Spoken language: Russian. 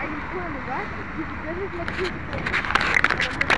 они поняли, да? И даже смотрите,